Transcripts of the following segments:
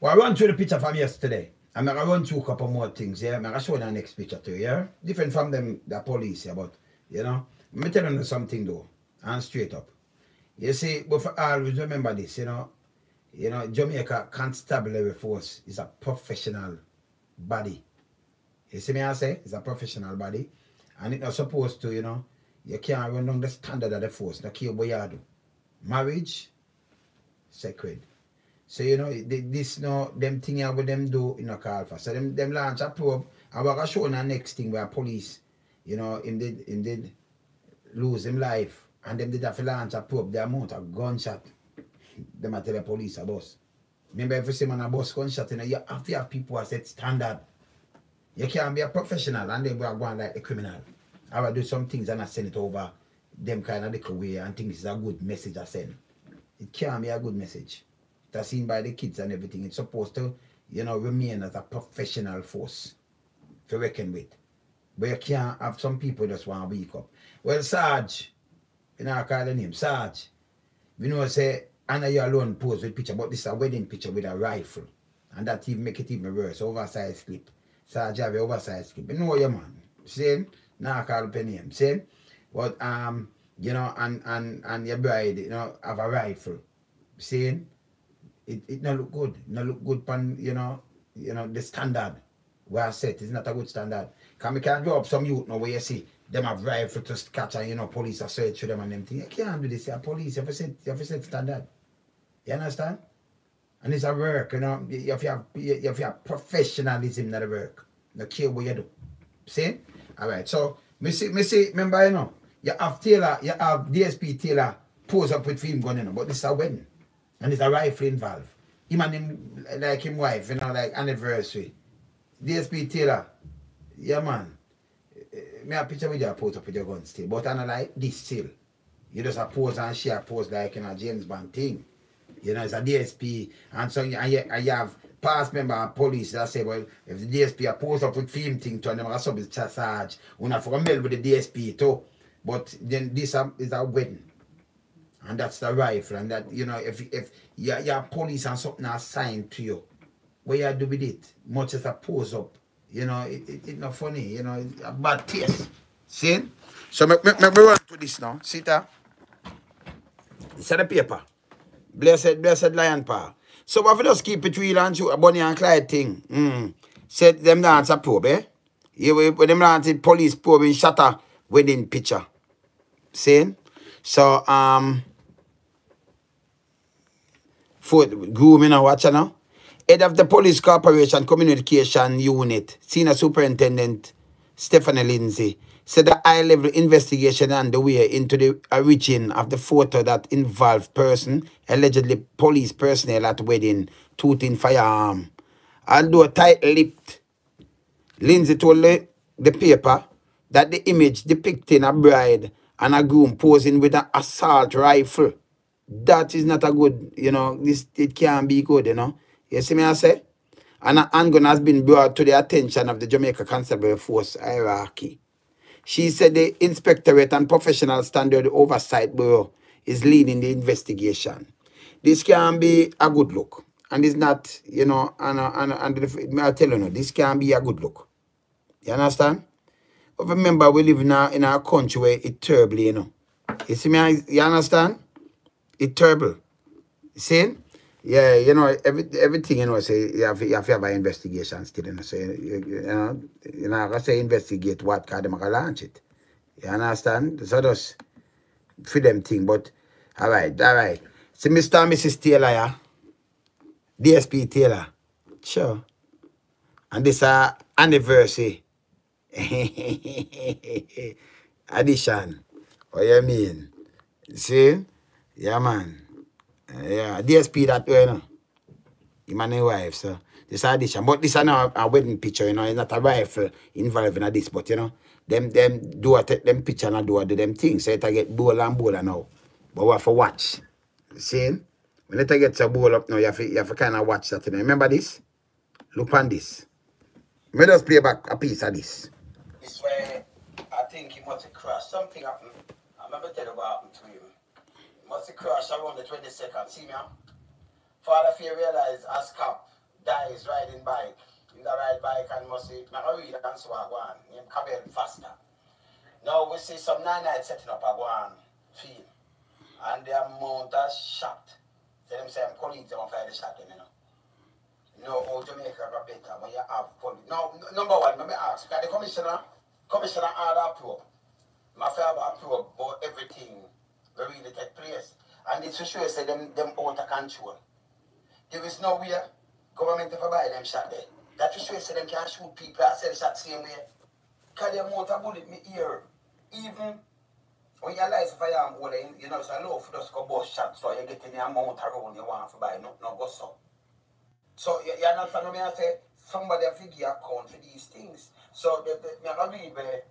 Well, I run through the picture from yesterday. I'm gonna run through a couple more things, yeah. I'm gonna show you the next picture too, yeah. Different from them, the police, yeah, but you know, let me tell you something though, and straight up. You see, but for always remember this, you know, you know, Jamaica Constabulary Force is a professional body. You see me I say? It's a professional body. And it's not supposed to, you know, you can't run down the standard of the force. No care what you do. Marriage, sacred. So, you know, this no, them thing what them do in a call for. So, them, them launch a probe, and we're going to show the next thing where police, you know, him did, him did lose him life. And them did have to launch a probe, the amount of gunshot, them at the police a bus. Remember, you see man a bus gunshot, you know, you have to have people who set standard. You can't be a professional and then we are going like a criminal. I will do some things and I send it over them kind of little way and think it's a good message I send. It can't be a good message. That's seen by the kids and everything. It's supposed to, you know, remain as a professional force to reckon with. But you can't have some people just want to wake up. Well, Sarge, you know, I call the name, Sarge. You know, say, know you alone pose with picture, but this is a wedding picture with a rifle. And that even make it even worse, oversized clip. Sarge have oversized clip. You know your man. Same? Now I call the name. Same? But, um, you know, and, and, and your bride, you know, have a rifle. Saying it, it not look good. It not look good pan, you know, you know, the standard where I set is not a good standard. Can we can't draw up some youth now where you see them have rifle to catch and you know police are search for them and them thing. You can't do this. You're police, you have set you have to set standard. You understand? And it's a work, you know, you have to have you have to have professionalism in the work. No care what you do. See? Alright, so me see me see remember you know, you have Taylor, you have DSP Taylor pose up with film gun, you know, but this is a wedding. And there's a rifle involved. Him and him, like him wife, you know, like anniversary. DSP Taylor, yeah man. Eh, me a picture with you pose up with your gun still. But I know like this still. You just a pose and she a pose like in a James Bond thing. You know, it's a DSP and so and you, and you have past member of police that say, well, if the DSP a pose up with film thing to them a sub is charge, we not for mail with the DSP too. But then this a, is a wedding and that's the rifle. And that you know, if if your police and something assigned to you, what you do with it? Much as a pose up, you know, it, it, it not funny, you know, it's a bad taste. See? So me, me, me, run to this now. See that? It's the paper. Blessed, blessed lion paw. So if we just keep it real and shoot a Bonnie and Clyde thing. Mm. Said them dance a probe, eh? Yeah, when them dance police probe in shotta wedding picture. See? So um for grooming and watch now. Head of the Police Corporation Communication Unit, Senior Superintendent Stephanie Lindsay, said the high-level investigation underway into the origin of the photo that involved person, allegedly police personnel at wedding, tooting firearm. Although tight-lipped, Lindsay told the, the paper that the image depicting a bride and a groom posing with an assault rifle that is not a good, you know, this it can't be good, you know. You see me I say? And a handgun has been brought to the attention of the Jamaica Constabulary Force hierarchy. She said the Inspectorate and Professional Standard Oversight Bureau is leading the investigation. This can be a good look. And it's not, you know, and, and, and I tell you, this can be a good look. You understand? But remember, we live a, in a country where it's terribly, you know. You see me? You understand? It's terrible. See? Yeah, you know, every, everything, you know, say you have, you have to have an investigation still, you know, so, you, you know, you know, I say investigate what, because they can launch it. You understand? So just for them thing, but, all right, all right. See, Mr. and Mrs. Taylor, yeah? DSP Taylor. Sure. And this uh, anniversary. Addition. What you mean? See? Yeah, man. Uh, yeah, DSP that way, you know. Him and his wife, so. This addition. But this is not a, a wedding picture, you know. It's not a rifle involved in this, but, you know, them them do a take them picture and do a do them things. So it get bowl and bowl now. But we have to watch. See? When it gets a bowl up now, you have to, you have to kind of watch that. You. Remember this? Look on this. Let us play back a piece of this. This way, I think he must have crashed. Something happened. I remember tell you what happened to crashed around the 22nd. See me? Father Fear realized as cop dies riding bike. In the ride bike and must I read and so on. Him Cabell faster. Now we see some nine nights setting up a go on field. And the amount of shot. So them say colleagues don't fire the shot them, you know. No, how Jamaica got better when you have police. Now, number one, let me ask, because the commissioner, commissioner a probe. My father approve about everything that really take place. And it's for sure say them them out of control. There is no way government ever buy them shot there. That for sure say them can shoot people and sell shot same way. Cause the amount of bullet me hear, even when you license for your bullet, you know, it's a low for just go bust shot, so you get in the amount around you want to buy, no, no go so. So you, you understand what I say? Somebody to give account for these things. So the, the, me I read where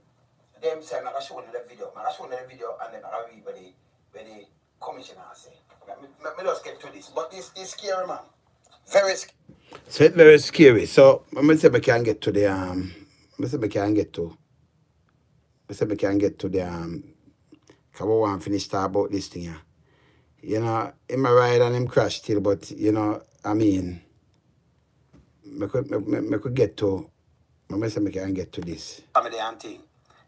them say, I'm show you the video. I'm show you the video and then I read where the, where the commissioner say. Me, me, me just get to this. But this is scary, man. Very scary. So it's very scary. So I'm say we can get to the um I say we can get to I say we can get to the um cause we want to finish talk about this thing here. You know, in my ride and him crash still, but you know, I mean me could me, me, me could get to I say we can get to this. Family and thing.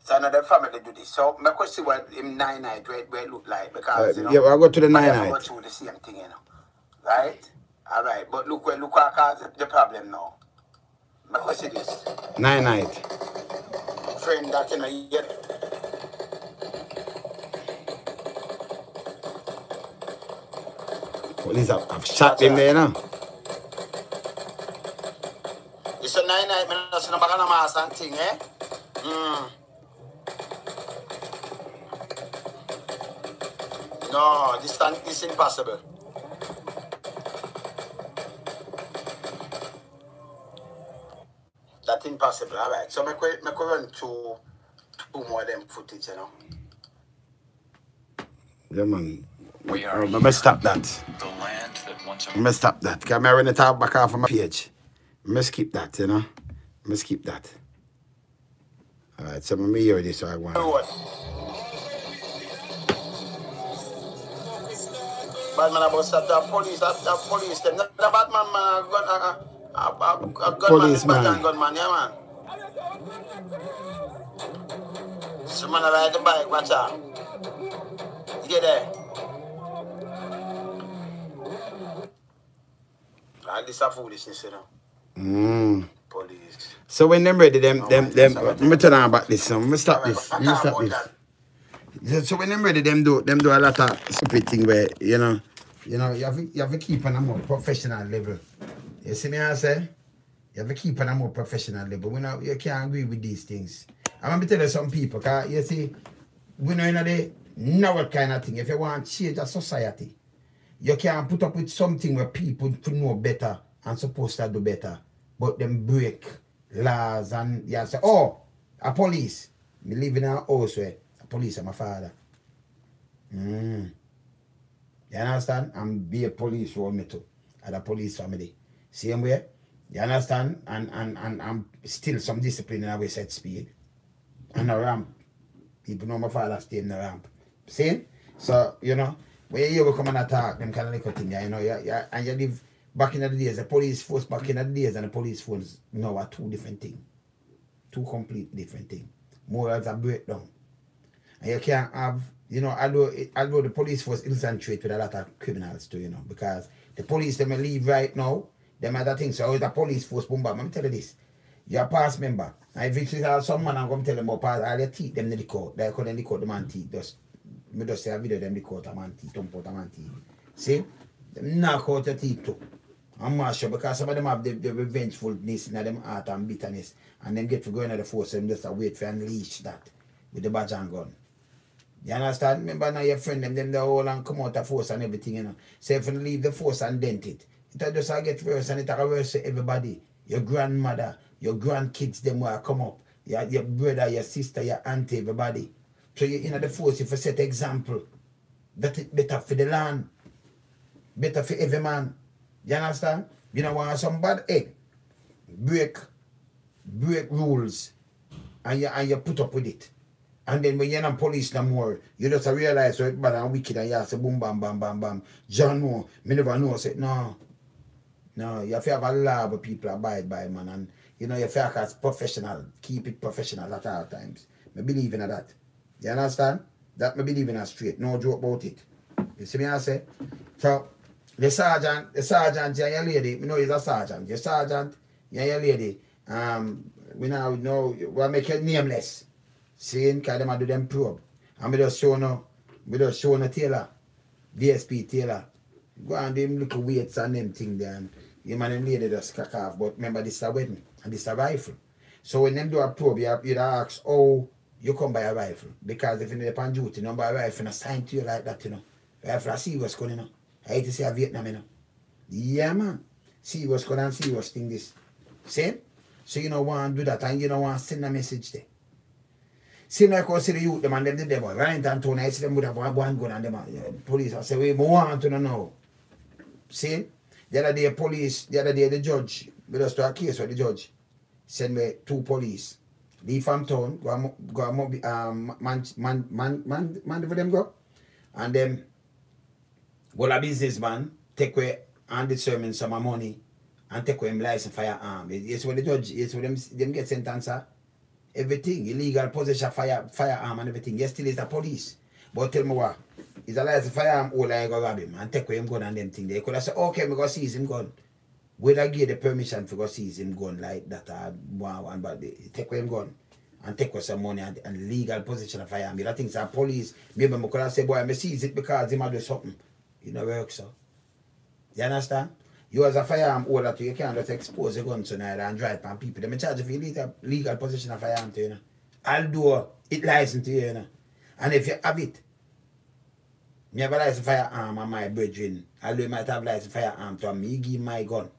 So another family do this. So could see what him nine night where, where it look like because Uh, you know yeah, I'll go to the nine go night. through the same thing, you know. Right? Alright, but look where look what caused the problem now. My question is. Nine night. Friend that know you get Police have, have shot him there, now. know. It's a nine night, man. That's no back on a mass and thing, eh? Mm. No, this thing this impossible. That's impossible. All right. So make we make we run two two more of them footage, you know. Yeah, man. We are Uh, let me stop that. the land that once Let me stop that. Because I run it out back off of my page. Let me skip that, you know. Let me skip that. Alright, so let me hear this so I want. Bad man about that, police, that, that police, them. Bad man, man, a gun, a, a, a, a, a gunman, Policeman. bad man, yeah, man. Some man ride the bike, watch out. You get there? All this a foolishness, you know. Mm. Police. So when them ready, them, them, them, let me tell you about this. Let me stop this. Let me stop this. So when them ready, them do, them do a lot of stupid thing where, you know, you know, you have you have to keep on a more professional level. You see me I say? You have to keep on a more professional level. We know, you can't agree with these things. I'm going to tell you some people, cause you see, we know, you know, they know what kind of thing. If you want to change a society, you can't put up with something where people to know better and supposed to do better, but them break laws and you say, oh, a police. Me live in a house where a police are my father. Mm. You understand? And be a police role me too. At a police family. Same way. You understand? And and and and still some discipline in a way set speed. And a ramp. People know my father stay in the ramp. See? So, you know, when you come and attack them kind of little thing, you know, yeah, yeah, and you live back in the days, the police force back in the days and the police force now are two different things. Two complete different things. More as a breakdown. And you can't have, you know, although, although the police force infiltrate with a lot of criminals too, you know, because the police, they may leave right now, them other things. So, the police force, boom, bam, let me tell you this. You're past member. And if you see some man, I'm going to tell them about pass, all your teeth, them the court. They couldn't the court, the man teeth. Just, me just say a video, them the court, a man teeth, thump out man teeth. See? Them knock out your teeth too. I'm not sure because some of them have the, the revengefulness in them heart and bitterness. And them get to go into the force and just wait for unleash that with the badge and gun. You understand? Remember now your friend them, them the whole and come out of force and everything, you know. So if you leave the force and dent it, it'll just a get worse and it'll worse to everybody. Your grandmother, your grandkids, them will come up. Your, your brother, your sister, your auntie, everybody. So you in the force, if you set example, that it better for the land, better for every man. You understand? You don't want some bad egg. Break, break rules, and you and you put up with it. And then when you're not police no more, you just realize so bad and wicked and you say boom bam bam bam bam. John no, me never know. I said no. No, you have to have a law where people abide by, man. And, you know, you act as professional. Keep it professional at all times. I believe in that. You understand? That me believe in a straight. No joke about it. You see me I say? So, the sergeant, the sergeant, yeah, your lady, you know he's a sergeant. Your sergeant, yeah, your lady, um, we now know, we make it nameless. Seeing, because them do them probe. And we just show no, we just show no Taylor, DSP Taylor. Go and do him little weights and them thing there. And him and them lady just crack off. But remember, this is a wedding and this is a rifle. So when them do a probe, you you ask, oh, you come by a rifle. Because if you're on duty, you buy a rifle and assign to you like that, you know. Rifle, I see what's going on. I hate to say a Vietnam, you know. Yeah, man. See what's going on, see what's thing this. Same? So you don't want to do that and you don't want to send a message there. Seem like I see the youth, them and them did them, right? And I see them would have one gun and them, uh, police, I say, we want to know. See? The other day, police, the other day, the judge, we just do a case with the judge, send me two police leave from town, go and, go and um, man, man, man, man, man, for them go. And then, well, a businessman take away and determine some money and take away him license firearm. Yes, what the judge, yes, what them, them get sentenced, everything, illegal possession fire firearm and everything. Yes, still is the police. But tell me what, is a license firearm all I go rob him and take away him gun and them thing. They could have said, okay, me go seize him gun. I give the permission to go seize him gun like that or one, one but they take away him gun and take away some money and, and legal possession of firearm. I think some police, maybe I could have said, boy, I seize it because might do something. It don't work so. You understand? You as a firearm holder you can't just expose a gun tonight and drive on people. They charge you legal, legal possession of firearm to you know. Although it license to you, you know. And if you have it, me have a license firearm on my brethren, although you might have license firearm to me, give my gun.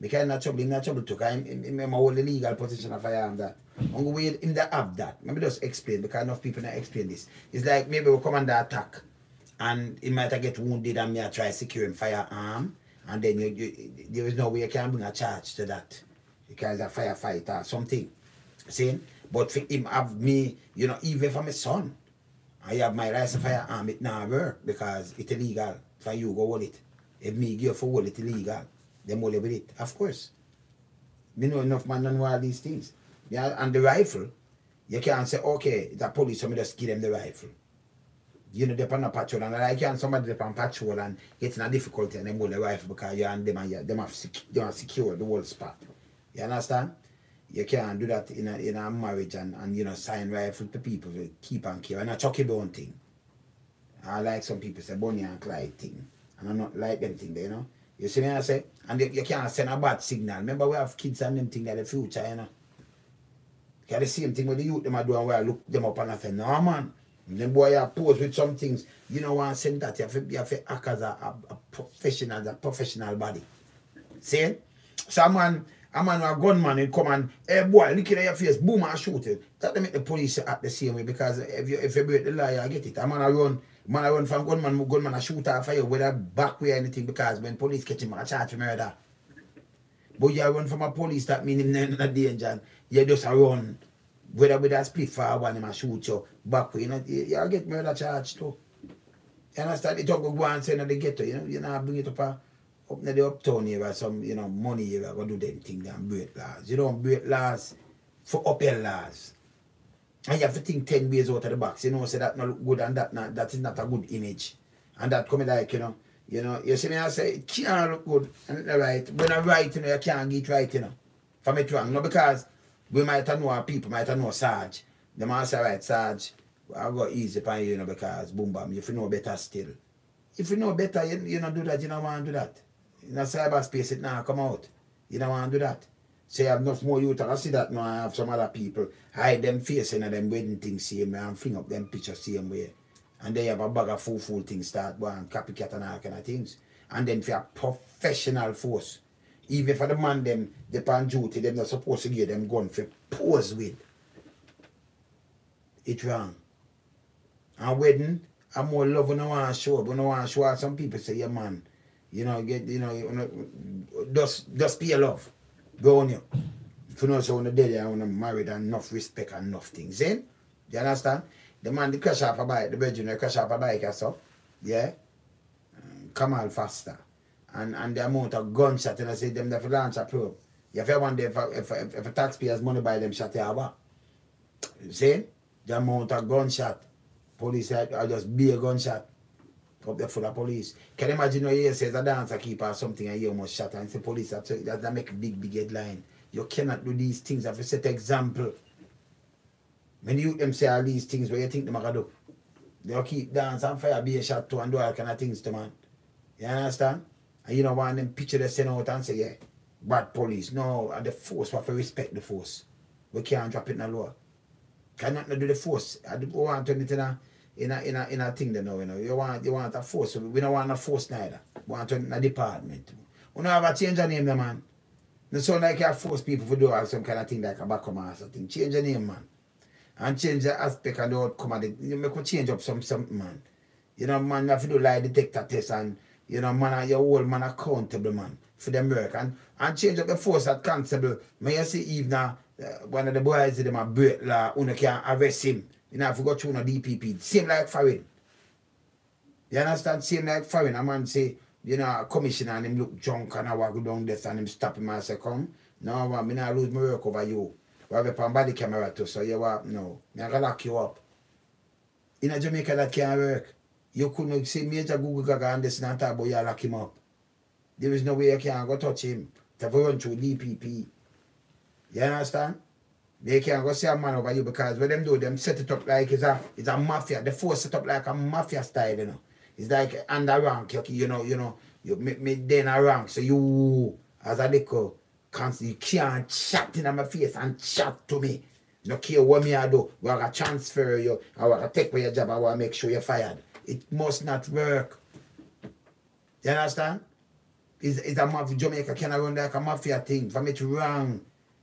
Because not trouble, not trouble too. Because I'm hold the legal position of firearm that. I'm going in the have that. Maybe just explain because enough people not explain this. It's like maybe we come under attack and he might get wounded and me I try securing firearm and then you, you, there is no way you can bring a charge to that because a firefighter or something. See? But for him have me, you know, even for my son, I have my license firearm, it now work because it's illegal for you go hold it. If me give for hold it illegal them only with it. Of course. Me know enough man know all these things. Yeah, and the rifle, you can't say, okay, the police, so me just give them the rifle. You know, they're on patrol, and you and somebody they're on patrol and getting a difficulty and them hold the rifle because you and them and you, them have, sec they have secure the whole spot. You understand? You can't do that in a, in a marriage and, and, you know, sign rifle to people to keep and care. And a chucky bone thing. I like some people say Bonnie and Clyde thing. And I not like them thing, you know. You see me I say? And you, you can't send a bad signal. Remember we have kids and them thing that the future, you know. Because the same thing with the youth them are doing where I look them up and I say, no man. Then boy you pose with some things. You know want to send that. You have to, you have to act as a, a, a professional, a professional body. See? So a man, a man a gunman will come and, hey boy, look at your face, boom, and shoot it. That make the police act the same way because if you if you break the law, you get it. A man a run Man, I run from gunman, gunman, I shoot for you with a back way or anything because when police catch him, I charge for murder. But you run from a police, that means him in a danger. You just run. Whether with a split for one, him a shoot you back. You, know, you, you get murder charge too. You understand? It talk go and say in the ghetto, you know, you know, bring it up a, up in the uptown area, some, you know, money area, go do them thing and break laws. You don't break laws for uphill laws. And you have to think 10 ways out of the box. You know, say that not look good and that not, that is not a good image. And that coming like, you know, you know, you see me I say it can't look good and right. When I write, you know, you can't get right, you know. For me wrong. No, because we might know our people, might know Sarge. The man say, right, Sarge, I'll go easy upon you, you know, because boom bam, if you know better still. If you know better, you, you don't do that, you don't want to do that. In a cyberspace, it now come out. You don't want to do that. Say I have enough more youth. I see that now I have some other people hide them face and them wedding things same way and fling up them pictures same way. And they have a bag of full full things start going copycat and all kind of things. And then for a professional force. Even for the man them they on duty, them not supposed to give them gun for pose with. It's wrong. And wedding, I'm more love when I show, but I want to show some people say, yeah man, you know, get you know, you know just just be a love go on you. If you know so when the dead I want to married and enough respect and enough things, eh? You understand? The man the crash off a bike, the virgin they crash off a bike or so. Yeah? Um, come on faster. And, and the amount of gunshot, and I say them that launch a probe. If I want if, if, if, if a taxpayer's money buy them shot, you what? See? The amount of gunshot. Police are, are just be a gunshot. Up there full of police. Can you imagine when you say a dancer keeper or something and you almost shot and say police that, that make a big, big headline. You cannot do these things. Have to set example. When you them say all these things, what you think them are do? They'll keep dance and fire, be a shot to and do all kind of things to man. You understand? And you don't want them picture they send out and say, yeah, bad police. No, the force, we have to respect the force. We can't drop it in the law. Cannot not do the force. I do want to in a in a in a in a thing there now, you know. You want you want a force. We don't want a force neither. We want to in a department. We don't have a change the name the man. No sound like you force people to do some kind of thing like a back or something. Change the name, man. And change the aspect and the outcome of it. You make a change up some something, man. You know, man, you have to do lie detector test and you know, man, your whole man accountable, man, for them work. And and change up the force at constable. May you see even uh, one of the boys them a break law, you can arrest him. You know, if you go through a DPP. Same like foreign. You understand? Same like foreign. A man say, you know, commissioner and him look drunk and I walk down this and him stop him and say, come, no, man, me not lose my work over you. We have a body camera too, so you no. Me I gonna lock you up. In Jamaica that can't work. You couldn't see Major Google Gaga and this talk about you lock him up. There is no way you can go touch him. To run through DPP. You understand? They can't go see a man over you because what them do, them set it up like it's a it's a mafia. The force set up like a mafia style, you know. It's like under rank, you, you know, you know, you me, me then a rank. So you as a little can't you can't chat in my face and chat to me. No care what me I do. We are gonna transfer you, I want to take away your job, I want to make sure you're fired. It must not work. You understand? It's, it's a mafia Jamaica can run like a mafia thing. Me to wrong.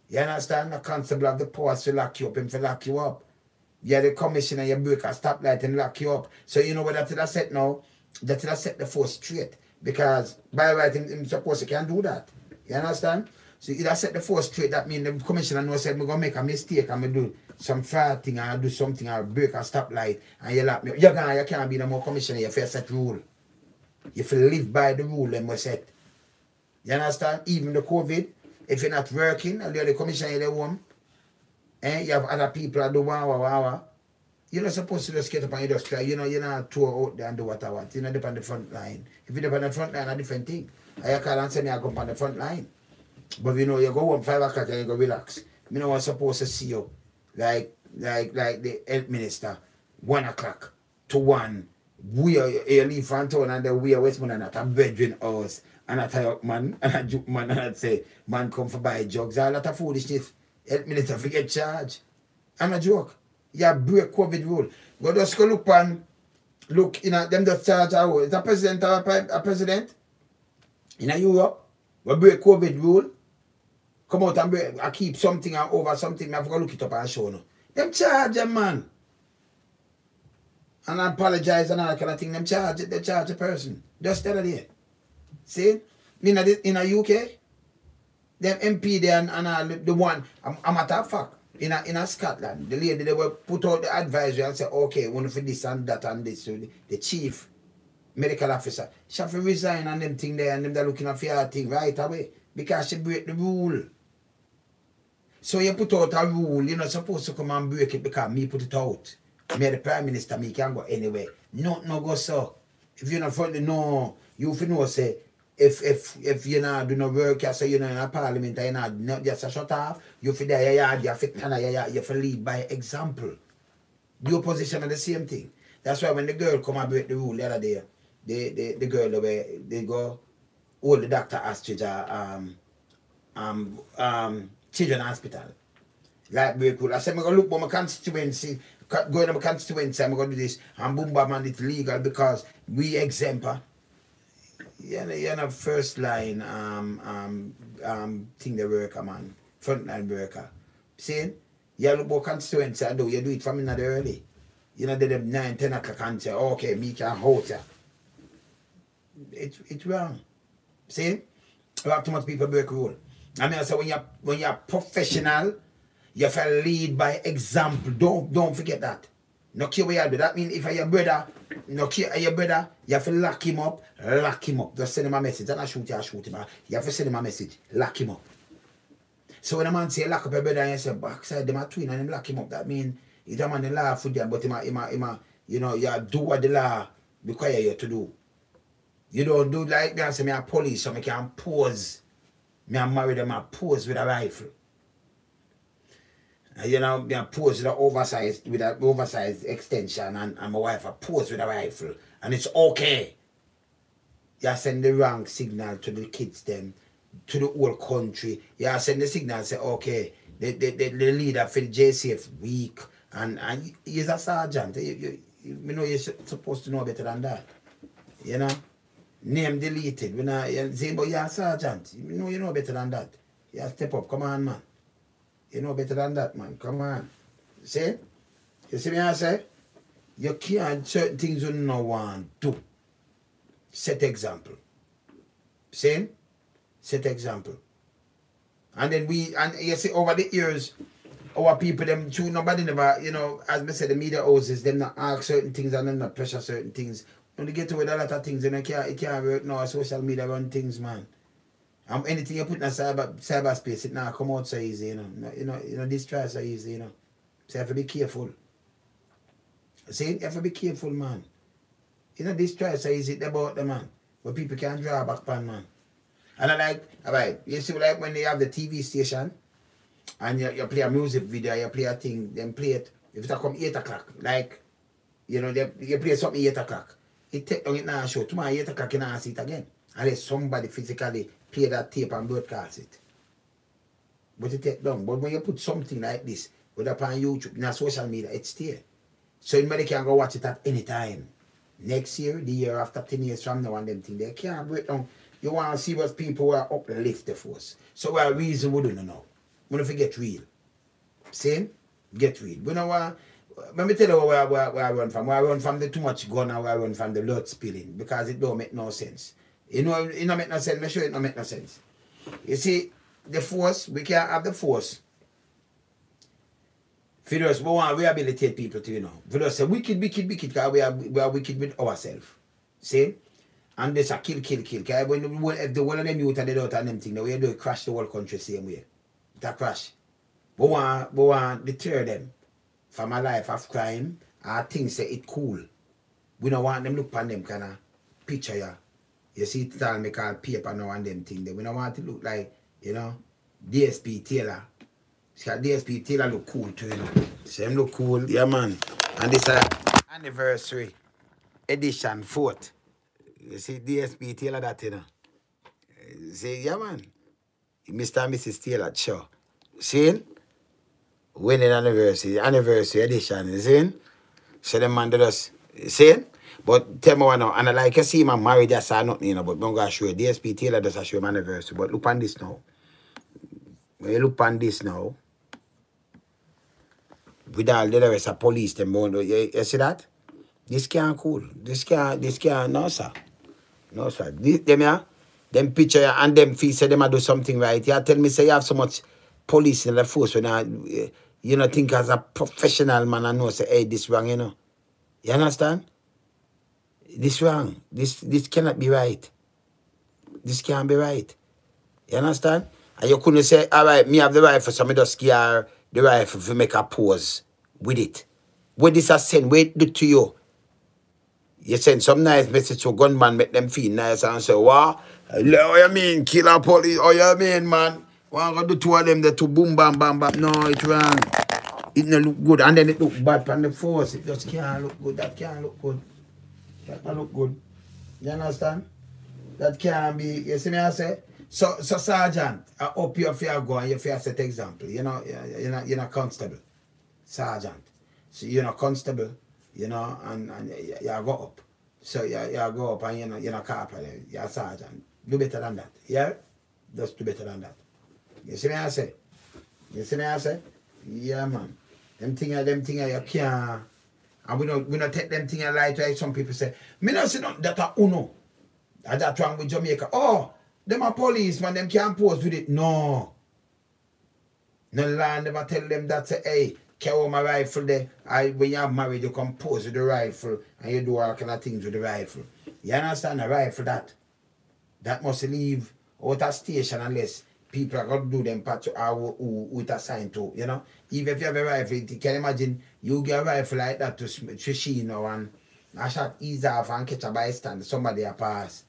You understand? The constable of the post to lock you up and to lock you up. Yeah, the commissioner, you break a stoplight and lock you up. So you know what that is set now? That is a set the force straight. Because by right, him, him supposed to can do that. You understand? So if I set the force straight, that means the commissioner knows said, I'm going to make a mistake, I'm going to do some fraud thing, I do something, I break a stoplight, and you lock me. You're you can't be no more commissioner, you first set rule. You have to live by the rule them we set. You understand? Even the COVID, if you're not working, and you're the commissioner in the home, and you have other people that do wow, wow, wow, you're not supposed to just get up and you just try. You know, you're not tour out there and do what I want. You're not on the front line. If you're on the front line, a different thing. I call and say me I go on the front line. But you know, you go home five o'clock and you go relax. You know, I'm supposed to see you like like like the health minister, one o'clock to one. We are you leave from and then we are Westmoreland at a bedroom house and at a man and a juke man and I'd say man come for buy drugs. A lot of foolishness. Health minister forget charge. I'm a joke. Yeah, break COVID rule. Go just go look and look you know, them just charge our a president or a president in a Europe. We break COVID rule come out and I keep something over something, I have got to look it up and show you. Them charge them, man. And I apologize and all kind of thing. Them charge, they charge a person. Just tell her. See? In a, in a UK, them MP there and, and all, the one, a, a matter of fact, in a, in a Scotland, the lady, they will put out the advisory and say, okay, one for this and that and this. So the, the chief medical officer, she have to resign and them thing there and them they're looking at her thing right away because she break the rule. So you put out a rule, you're not supposed to come and break it because me put it out. Me the prime minister, me can go anywhere. No, no go so. If you're not friendly, no, you fi know say if if if you not do no work, you say you know in a parliament, you not not just a shut off. You fi there, yeah, you fi yeah, you fi lead by example. The opposition are the same thing. That's why when the girl come and break the rule the other day, the the, the girl they, they go hold the doctor hostage um um um children hospital. Like cool. I said, I'm going to look for my constituency, going to my constituency, I'm going to do this. And boom, bam, and it's legal because we exemplar. You know, you know, first line um, um, um, thing the worker, man. Frontline worker. See? You look for constituency, I do. You do it from in the early. You know, they them 9, 10 o'clock and say, okay, me can hold you. It's, it's wrong. See? We have too much people break rule. I mean, I say when you're when you're professional, you have to lead by example. Don't don't forget that. No care where you do. That mean if I your brother, no care your brother, you have to lock him up, lock him up. Just send him a message. I shoot you, I shoot him. You have to send him a message, lock him up. So when a man say lock up your brother and you say backside them a twin and him lock him up, that mean he's a man the law for them, but him a, him a, him a, you know, you do what the law require you to do. You don't do like me and say me a police so me can pose. Me and marry them a pose with a rifle. Uh, you know, me a pose with a oversized with an oversized extension and, and my wife a pose with a rifle. And it's okay. You send the wrong signal to the kids them, to the whole country. You send the signal say, okay, the, the, the, the leader for the JCF weak and, and he's a sergeant. You, you, you know you're supposed to know better than that. You know? Name deleted. When I say, but you're a sergeant. You know you know better than that. You step up. Come on, man. You know better than that, man. Come on. See? You see me I say? You can't certain things you no want do. Set example. See? Set example. And then we and you see over the years our people them too nobody never, you know, as I said, the media houses, them not ask certain things and them not pressure certain things when you get to with a lot of things, and it can't, it can't work now. Social media run things, man. And anything you put in a cyber cyberspace, it now come out so easy, you know. You know, you know, this try so easy, you know. So you have to be careful. See, you have to be careful, man. You know, this try so easy about the man. But people can't draw back pan, man. And I like, all right, you see, like when they have the TV station and you, you play a music video, you play a thing, then play it. If it come 8 o'clock, like, you know, they, you play something 8 o'clock it take down it now show. Tomorrow 8 o'clock you not see it again. Unless somebody physically play that tape and broadcast it. But it take down. But when you put something like this, whether upon YouTube, in social media, it's there. So anybody can go watch it at any time. Next year, the year after 10 years from now and them thing, they can't break down. You want to see what people are uplift the force. So what reason we don't know. We don't forget real. Same? Get real. We know what let me tell you where, where, where I run from. Where I run from the too much gun and where I run from the blood spilling because it don't make no sense. You know, it don't make no sense. Me sure it don't make no sense. You see, the force, we can't have the force. For we want to rehabilitate people to, you know. For say wicked, wicked, wicked, because we are, we are wicked with ourselves. See? And this a kill, kill, kill. Because when, when if the one of them youth and they don't and them thing, the they do crash the whole country same way. That crash. We want, we want deter them from a life of crime I think say it cool. We don't want them look on them kind of picture ya. You see it all me call paper now and them thing. We don't want it look like, you know, DSP Taylor. See DSP Taylor look cool too, you know. Same look cool, yeah man. And this uh, anniversary edition fourth. You see DSP Taylor that, you know. See, yeah man. Mr. and Mrs. Taylor, sure. See? Wedding anniversary, anniversary edition, you see? So the man you see? But tell me what now, and I like you see my married, that's nothing, you know, but going to show you. DSP Taylor does show my anniversary, but look on this now. When you look on this now, with all the rest of police, them, you, you see that? This can't cool. This can't, this can't, no sir. No sir. This, them yeah, them picture and them feel say them a do something right. You tell me say you have so much police in the force when I, you know, think as a professional man, I know say, hey, this wrong, you know. You understand? This wrong. This this cannot be right. This can't be right. You understand? And you couldn't say, all right, me have the rifle, so me just scare the rifle to make a pose with it. What this has sent, wait do to you. You send some nice message to a gunman, make them feel nice and say, what? What you mean, killer police? Oh, you mean, man? One got the two of them, the two boom, bam, bam, bam. No, it's wrong. It no look good. And then it look bad on the force. It just can't look good. That can't look good. That can't look good. You understand? That can't be, you see me I say? So, so Sergeant, I hope you fear go and you fear set example. You know, you're not, you're not constable. Sergeant. So you're not constable, you know, and, and you, you go up. So you, you go up and you're not, you're not corporal, you're a sergeant. Do better than that. Yeah? Just do better than that. You see me I say? You see me I say? Yeah man. Them thing them thing you can't and we don't we don't take them thing light like some people say. Me not say that are uno. And that wrong with Jamaica. Oh, them are police man, them can't pose with it. No. No land never tell them that say, hey, carry my rifle there. I, when you're married, you compose with the rifle and you do all kind of things with the rifle. You understand? A rifle that that must leave out of station unless people are going to do them patch or who, who, who it assigned to, you know. Even if you have a rifle, you can imagine you get a rifle like that to, to know, and a shot ease off and catch a bystander, somebody a pass.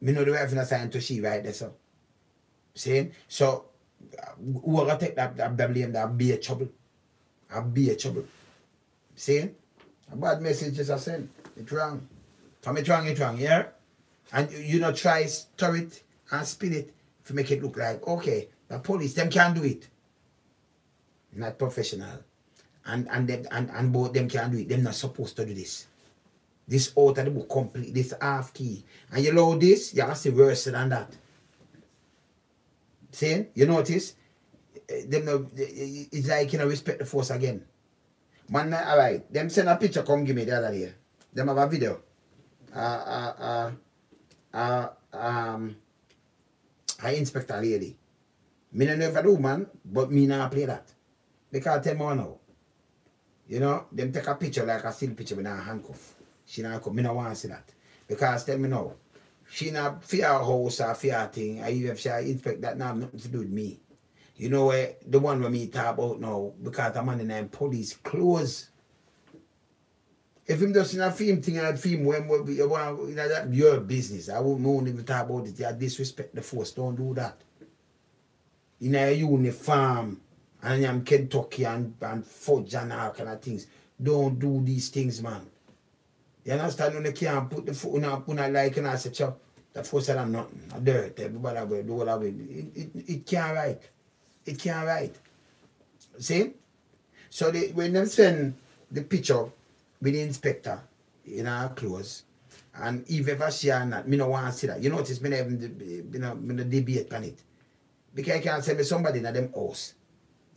Me know the rifle assigned to she right there, so. See? So, who are going to take that, that, that blame, that be a trouble. A be a trouble. See? A bad message is a send. It's wrong. From it wrong, it's wrong, yeah? And you, you know, try stir it and spin it to make it look like, okay, the police, them can't do it. Not professional. And and them and, and both them can't do it. Them not supposed to do this. This out of the book complete, this half key. And you know this, you have to see worse than that. See? You notice? Eh, Them no, it's like you know respect the force again. Man, alright. Them send a picture come give me the other day. Them have a video. Uh uh uh uh um I inspect a lady. Me no never do man, but me not play that. Because tell me now. You know, them take a picture like a still picture with a handcuff. She not come. Me no want to see that. Because tell me now, she not fear house or fear thing. I even if she inspect that now nothing to do with me. You know where the one where me talk about now, because the man in them police clothes. If him in a film thing and film when we you want you know, that your business. I won't know even talk about it. You disrespect the force. Don't do that. You know you in a uniform and I'm Kentucky and, and fudge and all kind of things. Don't do these things, man. You understand? When you can't put the foot in a, put a like and I say, chop, the force said I'm nothing. A dirt. Everybody will do all that way. It, it, it can't right. It can't right. See? So they, when they send the picture with the inspector in our clothes, and if ever she and that, me no want to see that. You notice me never you know me no debate on it. Because I can't send me somebody in them house.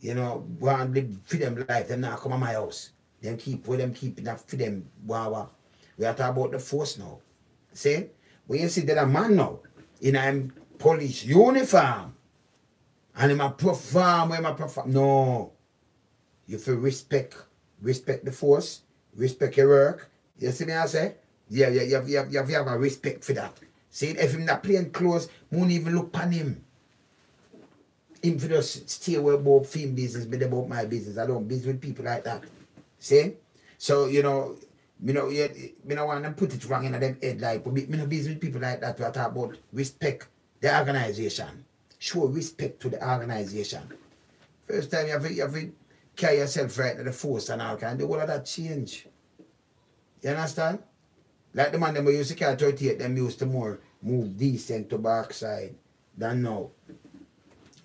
You know, want live for them life, them not come to my house. Them keep where them keep that for them wow wow. We are talking about the force now. See? When you see that a man now in a police uniform and him a perform where a perform. No. You feel respect, respect the force, respect your work. You see me I say? Yeah, yeah, you have, you have, you have, you a respect for that. See, if him not playing close, won't even look upon him. Him for just stay away about film business, but about my business. I don't business with people like that. See? So, you know, me know, yeah, me no want to put it wrong in them head like, but me me no business with people like that. We talking about respect the organization. Show respect to the organization. First time you have you have carry yourself right to the force and all kind. The whole of that change. You understand? Like the man them who used to carry 38, them used to more move decent to backside than now.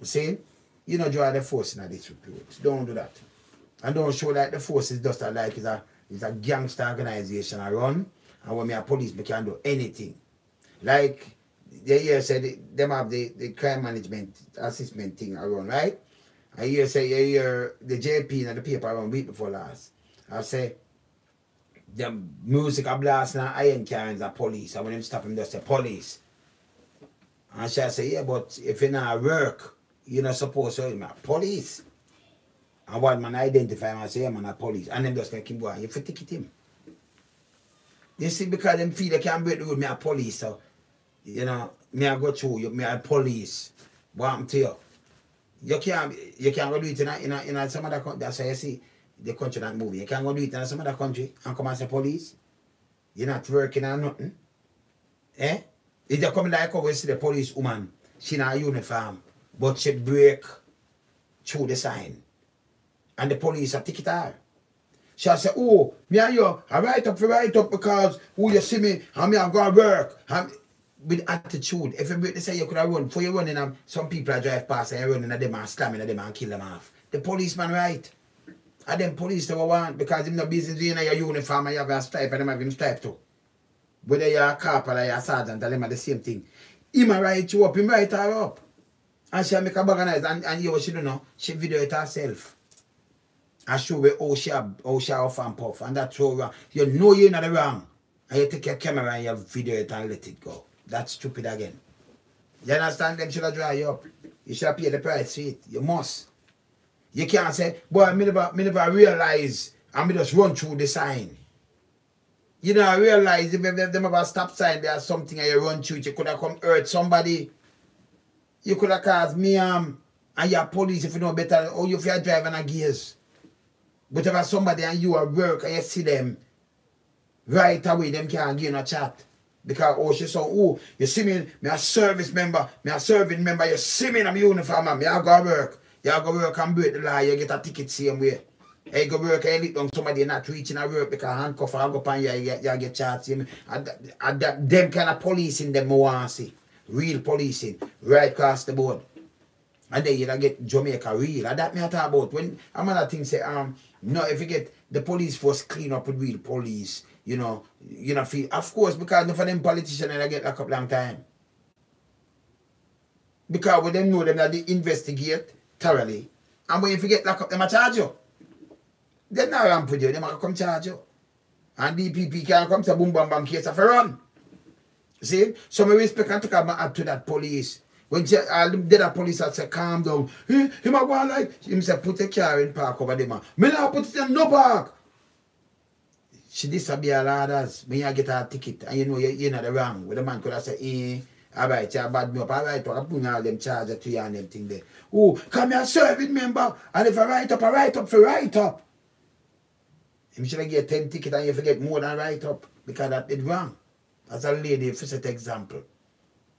See? You know, draw the force in this report. Don't do that. And don't show like the force is just a, like it's a, it's a gangster organization I run. And when me a police, me can do anything. Like, they here said they- them have the, the crime management assessment thing around, right? And you say you hear the JP in the paper around week before last. I say the music a blast and iron cans are police. And when them stop him, they say police. And she say, yeah, but if you're not work, you're not supposed to, man, police. And one man identify him and say, yeah, man, a police. And them just like him going, you have to ticket him. You see, because them feel they can't break the rule, me a police, so, you know, me I go through, you, me a police. What happened to you? You can't, you can't go do it in, a, in, a, in a, some other country. That's why you see the country that movie. You can't go do it in some other country and come and say police. You're not working or nothing. Eh? If you come like we see the police woman, she in a uniform, but she break through the sign. And the police have ticket her. She say, oh, me and you, I write up for write up because who you see me, and me I'm go to work. With attitude. If you they say you could have run, for you running, um, some people are drive past and you running at them and slamming at them and kill them off. The policeman right. And them police they want because him no business doing your uniform and you have a stripe and them have him stripe too. Whether you're a cop or you're a sergeant, them are the same thing. Him a write you up, him write her up. And she'll make a bag and, and you what she do know, she video it herself. And show where how she how she off and puff. And that's so wrong. You know you're not wrong. And you take your camera and you video it and let it go. That's stupid again. You understand? Them should have dry you up. You should paid the price for it. You must. You can't say, boy, me never, me never realize and me just run through the sign. You know, I realize if them, have a stop sign, there's something you run through you could have come hurt somebody. You could have caused me um, and your police if you know better, or if you're driving a gears. But if somebody and you at work and you see them, right away, them can't give you a chat. Because oh she saw, oh, you see me, me a service member, me a serving member, you see me in a uniform, and me I go work. You go work and break the law, you get a ticket same way. You go work and look down somebody not reaching a work because handcuff I go pan you, you, get, you get charged. And, and that, them kind of policing them I want see. Real policing, right across the board. And then you get Jamaica real. And that me I talk about. When I'm another thing say, um, no, if you get the police force clean up with real police, you know, you know, feel of course because enough of them politicians and I get locked up long time. Because when them know them that they investigate thoroughly. And when you forget lock up them a charge you. They not ramp with you, they might come charge you. And DPP can come to boom bam bam case of a run. See? So my respect and take a to that police. When she, all them police I say calm down. He, he might go like him say put a car in park over there man. Me not put it in no park. She disobey all orders when you get a ticket and you know you, you're not wrong. With the man could have said, eh, alright, you bad me up, alright, I bring all them charges to you and them thing there. Oh, come here serving member and if I write up, I write up for write up. You should get 10 ticket and you forget more than write up because that did wrong. As a lady, for set example.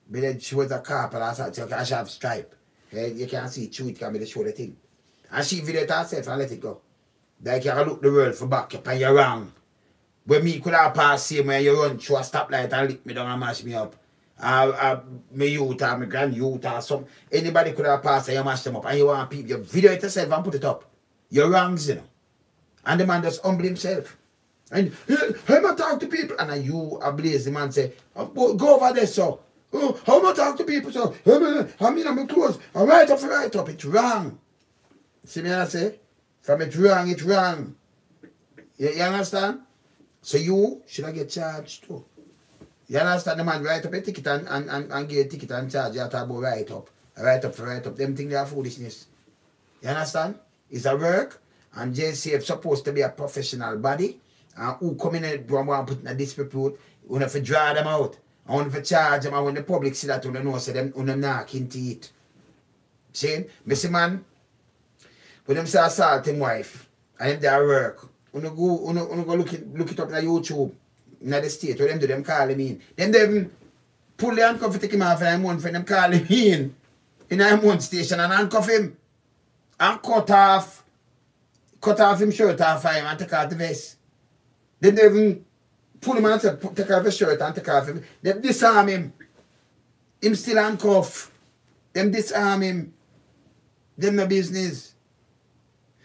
But then she was a carpet, I said, okay, I should have stripe. Okay? You can't see through it, can be the show the thing. And she video it herself and let it go. Like you look the world for back you're wrong. When me could have passed same when you run through a stoplight and lick me down and mash me up. Uh, uh, my youth or my grand youth or some anybody could have passed and you mash them up and you want people you video it yourself and put it up. You're wrong, you know. And the man just humble himself. And him I talk to people. And you ablaze the man say, oh, go over there, so. Oh, how am talk to people, so? I mean, I'm close. I write up, write up. It's wrong. See me I say? From it's wrong, it's wrong. You, you understand? So you should I get charged too. You understand the man write up a ticket and, and, and, and get a ticket and charge you talk about write up. Write up for write up. Them think they are foolishness. You understand? It's a work. And JCF supposed to be a professional body. And who come in and want put in a disrepute, you have to draw them out. I want to charge them. And when the public see that, you know, say them, you know, knock into it. See? Mr. Man, when them say assault him wife, and them there work, know, go, know, you go look it, look it up on YouTube, in the state, where them do them call him in. Them them pull the handcuff, take him off, and I'm one for them call him in, in a one station, and handcuff him, and cut off cut off him shirt off him and take off the vest. Then they even pull him and say, take off his shirt and take off him. They disarm him. Him still handcuffed. Them disarm him. Them no business.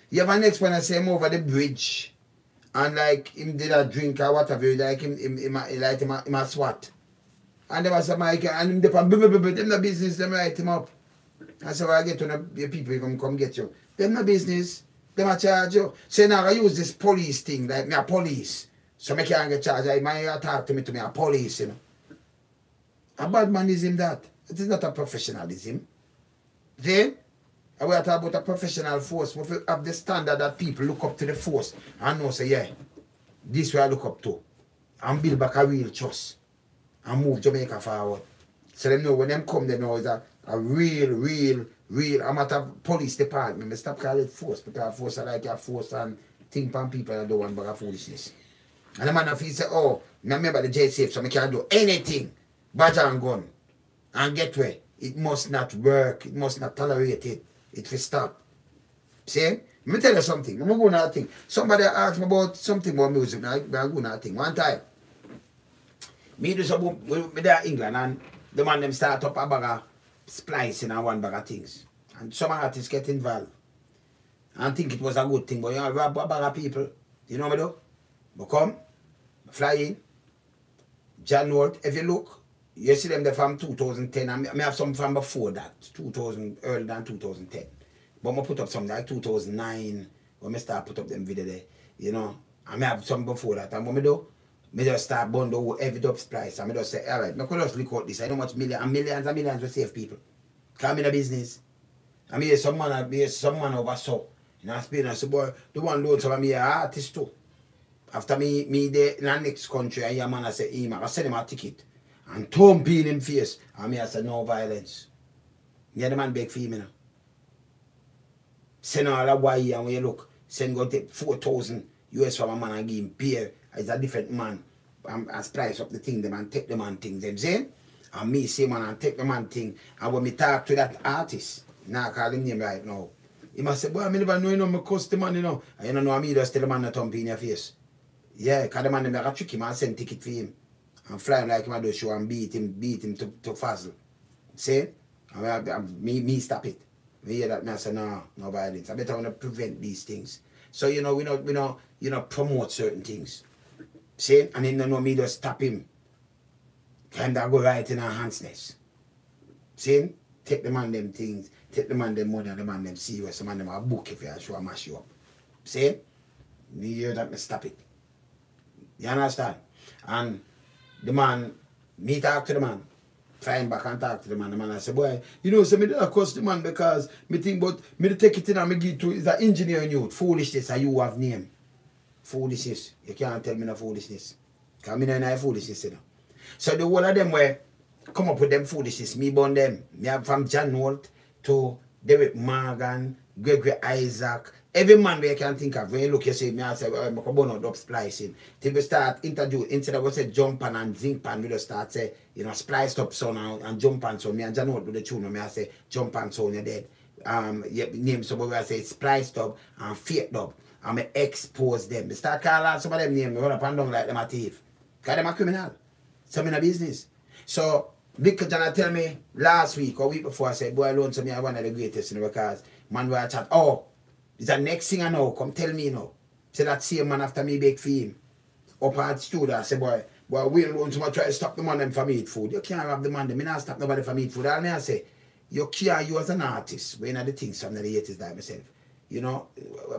You have a next one I say him over the bridge. And like him did a drink or whatever, like him, him, him, him like him, him a swat. And there was a mic and him dip and them no business, them write him up. I said, well, I get to the people come come get you. Them no business. Them a charge you. Say now I use this police thing, like me a police. So me can't get charged. I might talk to me to me a police, you know. A bad man is him that. It is not a professionalism. Then, I will talk about a professional force. We have the standard that people look up to the force and know say, yeah, this way I look up to. And build back a real trust. And move Jamaica forward. So them know when them come, they know it's a, a real, real real I'm at a police department. I stop calling it force because force I like a force and think on people that don't want bag of foolishness. And the man of say, oh, I remember the safe, so I can't do anything. Badger and gun. And get where? It must not work. It must not tolerate it. It will stop. See? Let me tell you something. I'm going to thing. Somebody asked me about something about music. I'm going to thing. One time, me do some with there in England and the man them start up a bag of splicing and one bag of things. And some artists get involved. And think it was a good thing, but you know, a bag of people. You know what I? But come, fly in. John Holt, if you look, you see them there from 2010. I may have some from before that, 2000, earlier than 2010. But I put up some like 2009, when I start put up them video there, you know. I may have some before that. And what I do? Me just start bundle every dub splice and me just say, alright, me could just look out this. I know much million and millions and millions to save people. Come in a business. I mean some man I mean some man over so. In Spain, I said, boy, the one load some of me an artist too. After me, me there in the next country, and your man, I said, him, I send him a ticket. And thump in him face. And me, I said, no violence. Yeah, the man beg for him, you. Send all that why and when you look, send go take 4,000 US from a man and give him beer. It's a different man. Um, and, and price up the thing, the man take the man thing, them saying? And me say man and take the man thing. And when me talk to that artist, now call him name right now. He must say, boy, I never know you know, cost the man, you know. And you don't know me just tell the man to thump in your face. Yeah, because the man them like a trick him and send ticket for him. And fly him like him do show and beat him, beat him to, to fazzle. See? And I, I, me, me stop it. Me hear that, me I say, no, no violence. I better want to prevent these things. So, you know, we know, we know, you know, promote certain things. See? And then you know me just stop him. Kind of go right in our hands. See? Take the man them things, take the man them money and the man them see serious, the man them a book if you show a mash you up. See? Me hear that me stop it. You understand? And the man, me talk to the man, flying back and talk to the man. The man I say, boy, you know, so me did cost the man because me think but me take it in and me give to is an engineering youth. Foolishness and you have name. Foolishness. You can't tell me no foolishness. Because me know foolishness, you know. So the whole of them where come up with them foolishness, me born them. Me have from John Holt to David Morgan, Gregory Isaac, every man where you can think of, when you look, you say, me I say, well, I'm going to dub splicing. Till we start introduce, instead of say jump pan and zinc pan, we just start say, you know, spliced up son and, and jump pan son. Me and John do the tune, me I say, jump pan son, you're dead. Um, yeah, name somebody I say spliced up and faked up. And me expose them. Me start calling some of them names, me run up and down like them a thief. Because them a criminal. Some in a business. So, Big John tell me last week or week before, I said, boy, alone to me, I'm one of the greatest in the because man where I chat, oh, is the next thing I know, come tell me you know. Say that same man after me bake for him. Up at studio, I say, boy, boy, we alone to try to stop the man them from eat food. You can't have the man them, me not stop nobody from eat food. All me I say, you can't, you as an artist, when are the things from the 80s like myself. You know,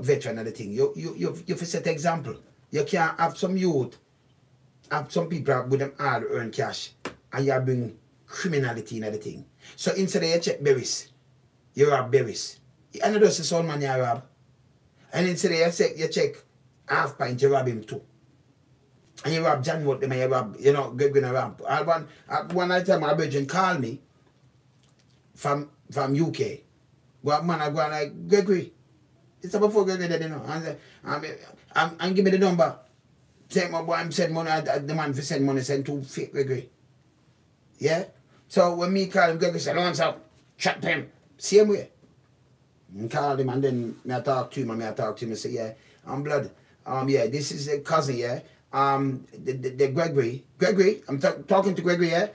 veteran of the thing. You you you you set example. You can't have some youth, have some people with them all earn cash, and you bring criminality in the thing. So instead of you check berries, you rob berries. And just the son man you rob. And instead of you check, you check half pint, you rob him too. And you rob John Wood, them and you rob, you know, Gregory and rob. And one, one night time my virgin called me from from UK. What man I go and like, Gregory. It's before Gregory did, you know. And I'm, I'm, and give me the number. Take my boy, I'm send money, the man for send money, send to fake Gregory. Yeah? So when me call him, Gregory said, "What's up? Chat to him. Same way. I call him and then me I talk to him and me I talk to him and say, yeah, I'm blood. Um, yeah, this is a cousin, yeah. Um, the, the, the Gregory. Gregory, I'm talking to Gregory, yeah?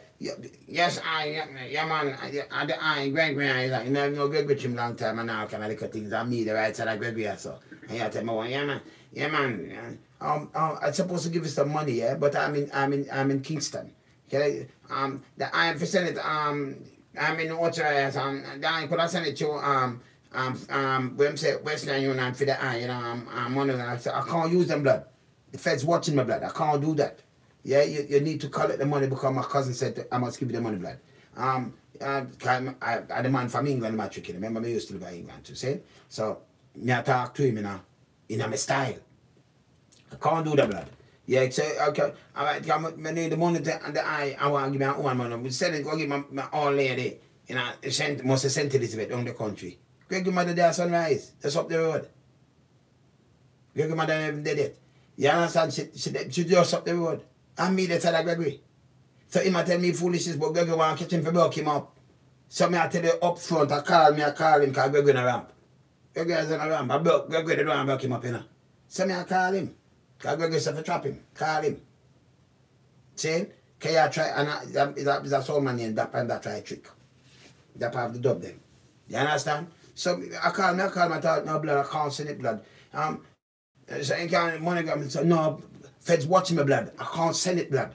yes, I, yeah, man, I, I, I, Gregory, I, like, you know, know Gregory him long time and now kind of look at things on me, the right side of Gregory, so. And yeah, tell me, yeah, man, yeah, man. Yeah. Um, um, I'm supposed to give you some money, yeah, but I'm in, I'm in, I'm in Kingston. Okay, um, the I am for send it, um, I'm in Water, um, I could I send it to, um, um, um, when I say Western Union for the you know, I'm, I'm of them. I say, I can't use them blood. The Fed's watching my blood. I can't do that. Yeah, you, you need to collect the money because my cousin said I must give you the money blood. Um, I, I, I demand from England my trick. Remember, me used to live in England too, see? So, me I talk to him, you know, in a my style. I can't do that blood. Yeah, so, okay, all right, I, I need the money to, and the eye, I want to give me one money. We said go give my, my old lady, you know, sent, have sent Elizabeth down the country. Greggy mother there sunrise. That's up the road. Greggy mother never did it. You understand? She, she, she just up the road. And me the side of Gregory. So he might tell me foolishness, but Gregory want catch him for buck him up. So me I tell you up front, I call me, I call him, because Gregory in a ramp. Gregory is in a ramp. I buck, Gregory don't want to buck him up, you know. So me I call him. Because Gregory said to trap him. Call him. See? Can you try, and that is a, a soul man named Dap and that try trick. Dap have the dub them. You understand? So I call me, I call my thought, no blood, I can't send it blood. Um, so I can't come. So no, feds watching my blood. I can't send it blood.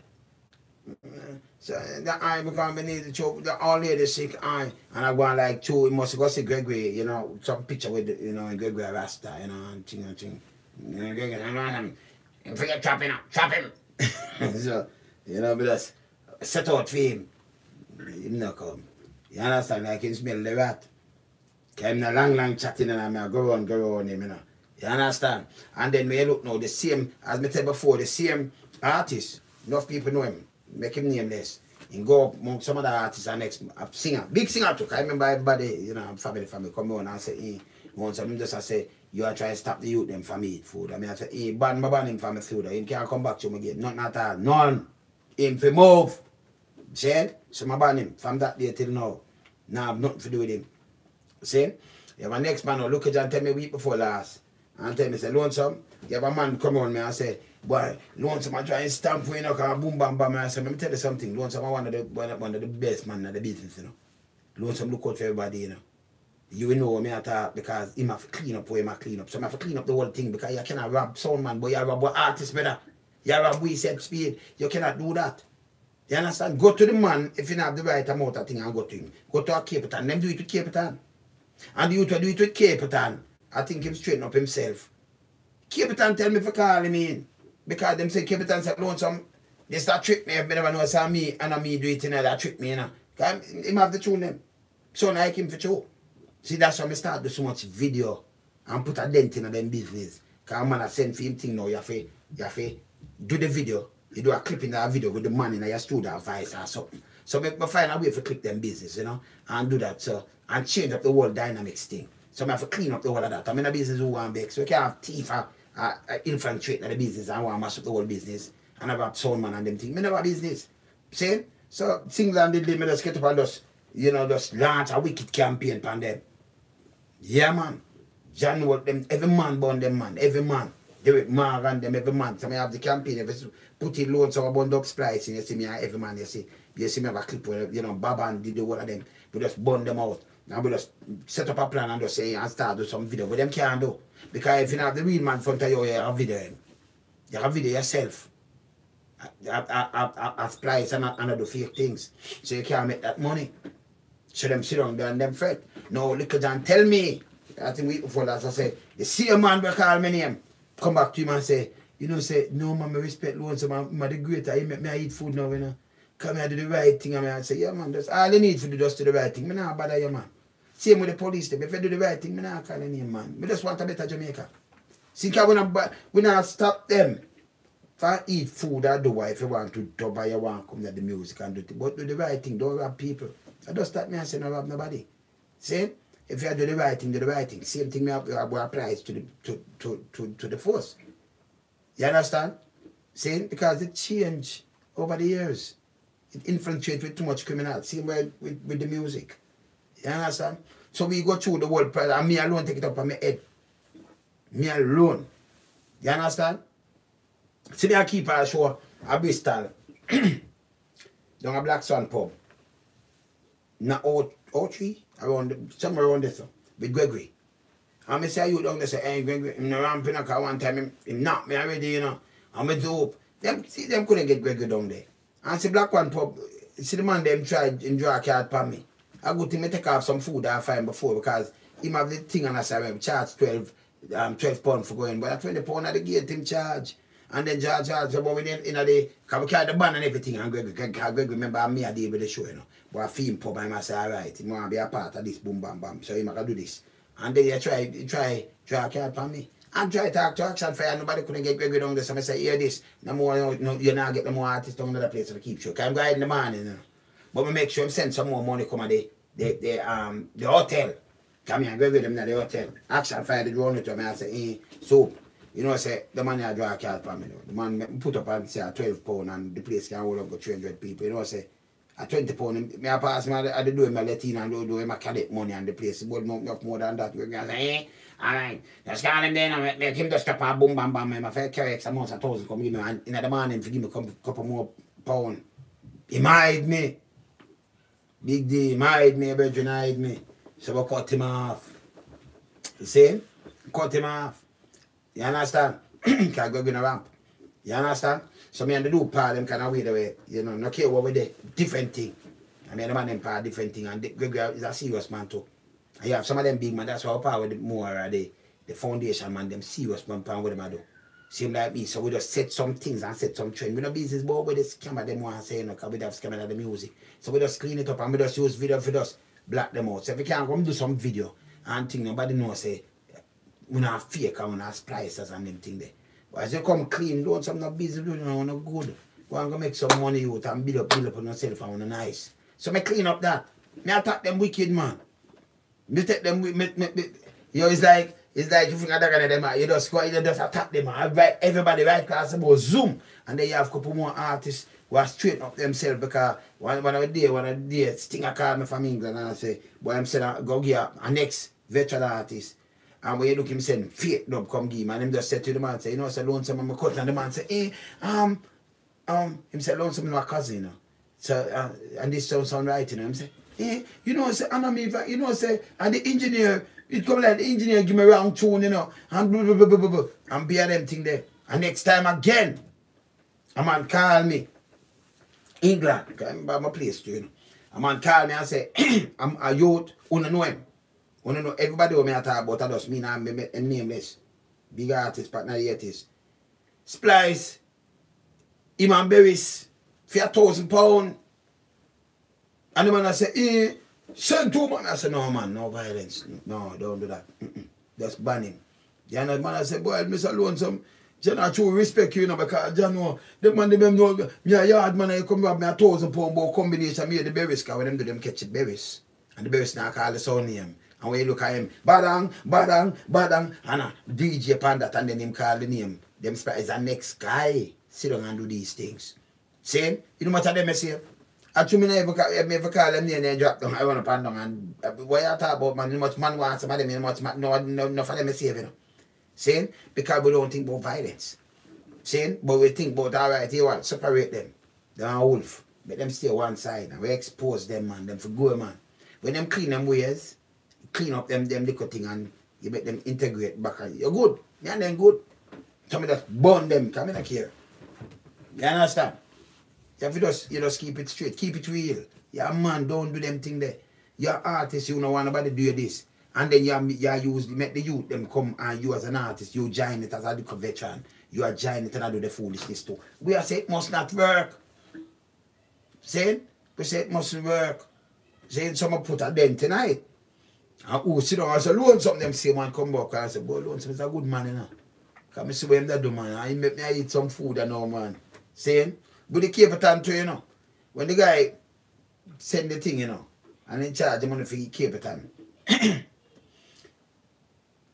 So the eye become need to choke the all lady sick eye and I go on like two, it must go see Gregory, you know, some picture with you know, Gregory Rasta, you know, and thing and thing. You know, Gregory, I know him. Forget chop him, chop him. so, you know, that's set out for him. He not come. You understand? Like he smell the rat. Came a long, long chatting and I'm go on, go on him, you know. You understand? And then you look now, the same, as I said before, the same artist, enough people know him, make him nameless. And go up among some of the artists and next a singer, big singer too. I remember everybody, you know, family family come on and say, hey, once I'm just I say, you are trying to stop the youth them from eat food. I mean I say, hey, ban my ban him from the food. He can't come back to me again. Nothing at all. None. Him for move. Said? So my ban him from that day till now. Now I've nothing to do with him. See? You have a next man who look at you and tell me week before last. And tell me, say, lonesome. You have a man come on me and say, boy, lonesome, I try and stamp for you, know, cause boom, bam, bam. And I say, let me tell you something. Lonesome, I one of the, one of, the best man in the business, you know. Lonesome look out for everybody, you know. You will know me at talk because him have to clean up where him have clean up. So I have to clean up the whole thing because you cannot rob sound man, but you rob what artist better. You rob we said speed. You cannot do that. You understand? Go to the man if you have the right amount of thing and go to him. Go to a Cape Town. Them do it with Cape. And youth will do it with Cape I think him straighten up himself. Cape tell me for call him in. Because them say Cape Town said lonesome. They start trick me. If never know it's me and me do it in you that trick me, you know. Cause him have the tune them. So like him for sure. See, that's why I start do so much video and put a dent in them business. Because man I send for him thing now, you have to, you have to do the video. You do a clip in that video with the man in your studio voice or something. So me, me find a way to click them business, you know, and do that. So and change up the whole dynamics thing. So I have to clean up the whole of that. I'm in a business who want big. So we can't have thief uh, uh, infiltrate the business and want to mash up the whole business. And have a sound man and them things. Me never business. See? So Singland did me just get up and just, you know, just launch a wicked campaign upon them. Yeah, man. John what them, every man born them, man. Every man. Derek Mark and them, every man. So I have the campaign, every, put in loads of bund up splicing, you see me, every man, you see. You see me have a clip where, you know, Baba and did the one of them. We just burn them out. And we just set up a plan and just say, and start do some video. But them can't do. Because if you have the real man in front of you, you have video. Eh? You have video yourself. I, I, I, I, and I, and I do fake things. So you can't make that money. So them sit down there and them fret. No, little John, tell me. I think week before that I say, you see a man will call my name. Come back to him and say, you know, say, no man, I respect loans, so man, man the greater, he make me eat food now, you know. Come here, do the right thing, and I say, yeah man, that's all you need for do just do the right thing. Me not bother you, man. Same with the police, them. if you do the right thing, me not call any man. Me just want a better Jamaica. See, we not, we not stop them for eat food or do what if you want to do buy you want to come to the music and do it. But do the right thing, don't rob people. I just stop me and say no rob nobody. See? If you do the right thing, do the right thing. Same thing me applies to the to, to, to, to the force. You understand? See? Because it changed over the years. It infiltrated with too much criminal. Same way with, with the music. You understand? So we go through the world prayer and me alone take it up on my head. Me alone. You understand? See me keep a show a Bristol. down a Black Swan pub. Now all three around somewhere around this with Gregory. And I say you down there say, hey Gregory, I'm not ramping up one time him, him me already, you know. I'm a dope. Them see them couldn't get Gregory down there. And see Black Swan pub, see the man them try enjoy a card for me. I go to me take off some food I find before because him have the thing and I say charge 12 um 12 pounds for going, but at 20 pounds at the gate him charge. And then charge charge so but we in, in the cause we carry the band and everything and Greg Greg, Greg remember me I did with the show, you know. But I feel pub and I say alright, he wanna be a part of this boom bam bam. So he might do this. And then you try try try a card for me. And try talk to Action Fire, nobody couldn't get Gregory down there. So I say, hear this. No more, no, no, you're not getting more artists down to the place to keep show. Cause I'm going in the morning, you know. But we make sure I'm send some more money come at the, the, the, um, the hotel. Come here and go them to the hotel. Action Fire, the drone to me. I say, eh, so, you know, I say, the money I draw a card for me. The man put up and say, 12 pound and the place can hold up to 300 people. You know, I say, a 20 pound, me I pass me I, the door, me let and do, do, me collect money and the place. It would enough more than that. Can say, eh, alright, just call him then and make him just stop and boom, bam, bam. Me I carry X amount of thousand come give me, and in the morning, if give me a couple more pound. He might me. Big D, he might me, brethren, hide me. So we cut him off. You see? Cut him off. You understand? Can't go in a ramp. You understand? So me and the do part them kind of way the way, you know, no care what we do, different thing. I mean the man them part different thing and Gregory is a serious man too. You have some of them big man, that's why power with more of the, the foundation man, them serious man pan with them I do. Same like me, so we just set some things and set some trend. We no business but with this camera them want to say, you know, because we have scammer the music. So we just clean it up and we just use video for us black them out. So if we can't come do some video and thing nobody know say we not fake and we not splicers and them thing there. But as you come clean, don't some not busy doing no, no good. Go and go make some money out and build up, build up on yourself and on nice. So me clean up that. Me attack them wicked man. Me take them with me, me, me, you know, it's like it's like you think I dagger them out, you just go you just attack them and right, everybody right class about zoom. And then you have a couple more artists who are straighten up themselves because one one of the day one of the day Stinger called me from England and I say, boy I'm saying go give a next veteran artist. And when you look him saying fake dub come give him. And him just said to the man say, you know, say lonesome I'm a cut and the man say, eh, um um him say lonesome my cousin, you know. So uh, and this sound sound right, you know. Him say, eh, you know, say and I mean you know, say and the engineer it come like the engineer give me wrong tune, you know, and blah, blah, blah, blah, blah, blah, and be them thing there. And next time again, a man call me, England, because by my place too, you know. A man call me and say, I'm a youth, wanna know him. Wanna know everybody who me I talk about, I just mean I'm me- me- nameless. Big artist, partner yet is. Splice, Iman Berries, for a thousand pound. And the man I say, eh, send two man. I say, no man, no violence. No, don't do that. Just ban him. The other man I say, boy, Mr. Lonesome, John I true respect you, you know, because John know, the man, the them know, me a yard man, I come rob me a thousand pound ball combination, me the berries, because when them do them catch the berries. And the berries now call the son name. And when you look at him, badang, badang, badang, and a DJ upon that, and then him call the name. Them spot is the next guy. Sit down and do these things. See? You know what them I say? Actually, me never eh, me never call them eh, name and drop eh, them. I want to pan down and uh, what you talk about, man, much man wants some of them, much man, no, no, no for them I save, you know. See? Because we don't think about violence. See? But we think about, all right, you what, separate them. They are wolf. Let them stay one side and we expose them, man, them for good, man. When them clean them ways, clean up them, them little thing and you make them integrate back and you're good. Me and them good. So me just burn them, come in here. You understand? You have to just, you just keep it straight, keep it real. Yeah, man, don't do them thing there. You're artist, you don't want nobody do this. And then you, you use, make the youth them come and you as an artist, you join it as a veteran. You are join it and I do the foolishness too. We are say it must not work. Saying? We say it must work. Saying someone put a dent tonight. And who sit down and say, loan something, them say man come back and say, boy, loan something is a good man, you know. Because I see what him that do, man. He make me eat some food and all, man. Saying? But the Cape Town too, you know. When the guy send the thing, you know, and in charge the money for Cape Town.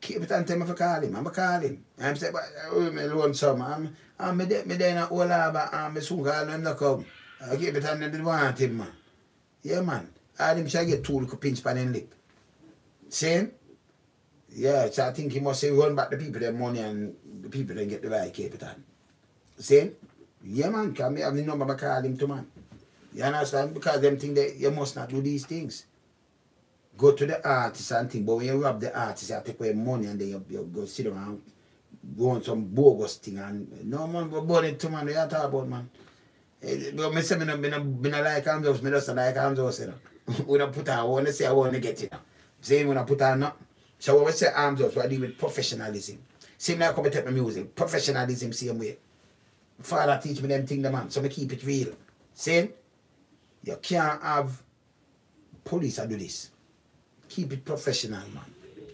Cape Town tell me to call him. I'm call him. I'm say, but oh, me Lonesome. I'm, I'm me there, me there in a whole harbor, and me soon call him to come. Uh, Cape Town, didn't want him, man. Yeah, man. All him shall get two little pinch pan in lip. Same? Yeah, so I think he must say run back the people their money and the people then get the right Cape Town. Same? Yeah, man, can me have the number, I call him to man. You understand? Because them think that you must not do these things. Go to the artist and think, but when you rob the artist, you take away money and then you, you go sit around, go on some bogus thing and no man, go burn it to man, you talk about, man. Eh, But me say me no, me no, me no like arms house, me just like arms house, you know. we don't put on, I want to say I want to get it. Same when I put on, no. So when we say arms house, we deal with professionalism. Same like come and take my music, professionalism same way. Father teach me them thing, the man, so me keep it real. Same? You can't have police I do this. Keep it professional, man.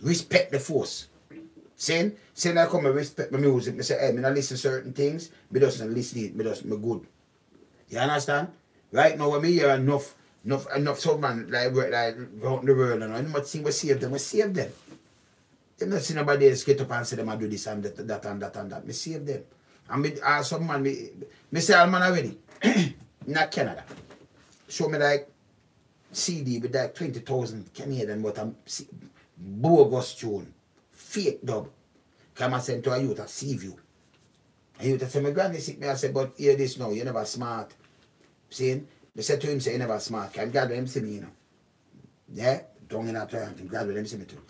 Respect the force. Saying, saying I come and respect my music, me say, hey, me not listen certain things, me not listen it, me just me good. You understand? Right now when me hear enough enough enough some man like like around the world and I know much thing we save them, we save them. Them not see nobody else get up and say them I do this and that, that and that and that. Me save them. And me ask some man, me, me say all man already. not Canada. Show me like CD with like 20,000 Canadian, but I'm see, bogus tune, fake dub. Come and send to a youth sea view. And youth say, my granny sick me, I said, but hear this now, you never smart. Saying, they said to him, say, you never smart. I'm glad them see me, you know. Yeah, don't in a triumph, I'm glad them see me too.